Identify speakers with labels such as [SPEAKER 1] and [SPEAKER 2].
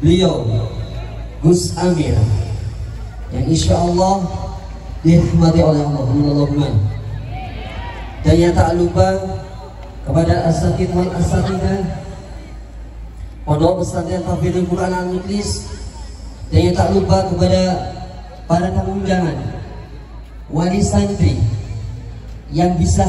[SPEAKER 1] beliau Gus Amir yang insya Allah dihormati oleh Allah dan yang tak lupa kepada asatid wal asatidah Pondok Pesantren Tafidul Quran Al Muklis dan yang tak lupa kepada para tamu undangan wali santri yang bisa